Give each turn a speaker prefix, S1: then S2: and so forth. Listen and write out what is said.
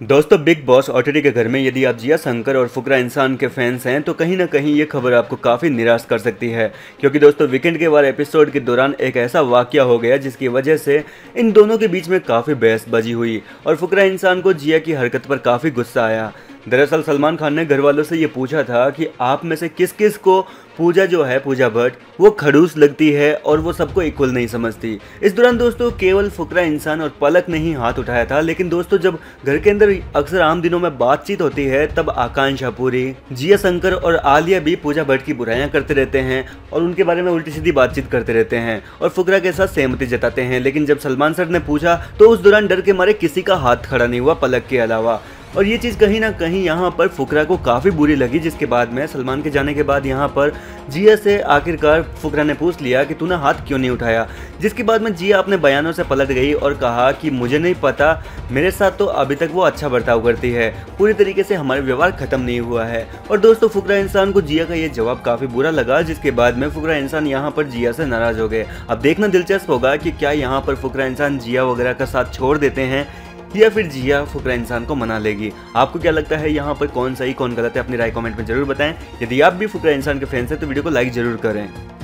S1: दोस्तों big boss ऑटरी के घर में यदि आप जिया शंकर और फुकरा इंसान के फैंस हैं तो कहीं ना कहीं ये खबर आपको काफ़ी निराश कर सकती है। क्योंकि दोस्तों वीकेंड के वाले एपिसोड के दौरान एक ऐसा वाक्य हो गया, जिसकी वजह से इन दोनों के बीच में काफ़ी बहस बजी हुई और फुकरा इंसान को जिया की हरकत पर काफ़ी गुस्सा आया। दरअसल सलमान खान ने घर वालों से ये पूछा था कि आप में से किस किस को पूजा जो है, पूजा भट्ट, वो खड़ूस लगती है और वो सबको इक्वल नहीं समझती। इस दौरान दोस्तों, केवल फुकरा इंसान और पलक ने ही हाथ उठाया था, लेकिन दोस्तों, जब घर के अंदर अक्सर आम दिनों में बातचीत होती है, तब आकांक्षा पूरी, जिया शंकर और आलिया भी पूजा भट्ट की बुराइयाँ करते रहते हैं और उनके बारे में उल्टी सीधी बातचीत करते रहते हैं और फुकरा के साथ सहमति जताते हैं। लेकिन जब सलमान सर ने पूछा तो उस दौरान डर के मारे किसी का हाथ खड़ा नहीं हुआ पलक के अलावा। और ये चीज़ कहीं ना कहीं यहाँ पर फुकरा को काफ़ी बुरी लगी, जिसके बाद में, सलमान के जाने के बाद यहाँ पर जिया से आखिरकार फुकरा ने पूछ लिया कि तूने हाथ क्यों नहीं उठाया? जिसके बाद में जिया अपने बयानों से पलट गई और कहा कि मुझे नहीं पता, मेरे साथ तो अभी तक वो अच्छा बर्ताव करती है। पूरी तरीके से हमारा व्यवहार खत्म नहीं हुआ है। और दोस्तों, फुकरा इंसान को जिया का ये जवाब काफ़ी बुरा लगा, जिसके बाद में फुकरा इंसान यहाँ पर जिया से नाराज़ हो गए। अब देखना दिलचस्प होगा कि क्या यहाँ पर फुकरा इंसान जिया वगैरह का साथ छोड़ देते हैं या फिर जिया फुकरा इंसान को मना लेगी। आपको क्या लगता है यहाँ पर कौन सा ही कौन गलत है? अपनी राय कमेंट में ज़रूर बताएँ। यदि आप भी फुकरा इंसान के फैंस हैं तो वीडियो को लाइक ज़रूर करें।